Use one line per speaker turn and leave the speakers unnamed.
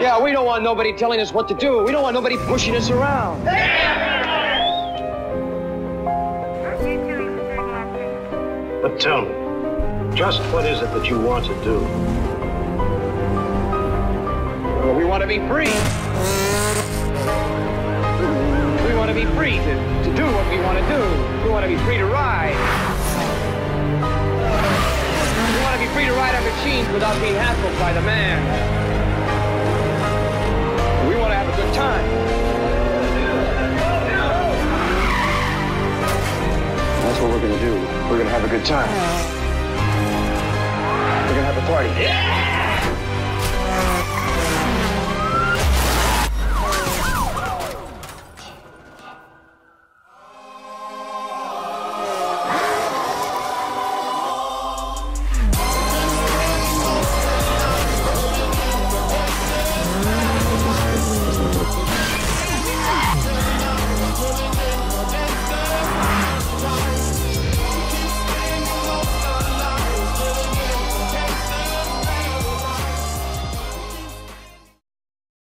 Yeah, we don't want nobody telling us what to do. We don't want nobody pushing us around.
But tell me, just what is it that you want to do?
Well, we want to be free. We want to be free to, to do what we want to do. We want to be free to ride. We want to be free to ride our machines without being hassled by the man. What we're to do. We're to have a good time. We're to have a party.